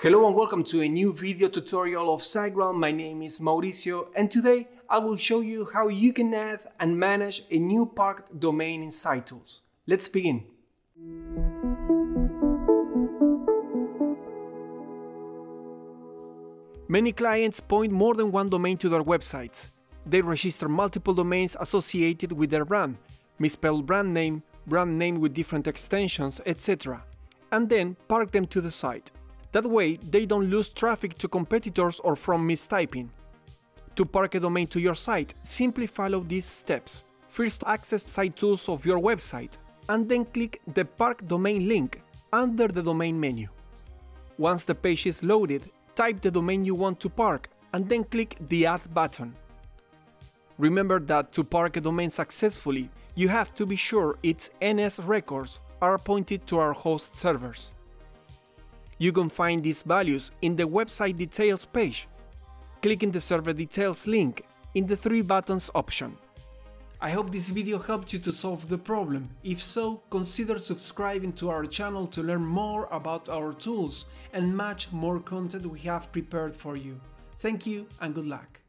Hello and welcome to a new video tutorial of SiteGround. My name is Mauricio and today I will show you how you can add and manage a new parked domain in SiteTools. Let's begin. Many clients point more than one domain to their websites. They register multiple domains associated with their brand, misspelled brand name, brand name with different extensions, etc., and then park them to the site. That way, they don't lose traffic to competitors or from mistyping. To park a domain to your site, simply follow these steps. First, access site tools of your website, and then click the Park Domain link under the domain menu. Once the page is loaded, type the domain you want to park, and then click the Add button. Remember that to park a domain successfully, you have to be sure its NS records are pointed to our host servers. You can find these values in the website details page. clicking the server details link in the three buttons option. I hope this video helped you to solve the problem. If so, consider subscribing to our channel to learn more about our tools and much more content we have prepared for you. Thank you and good luck.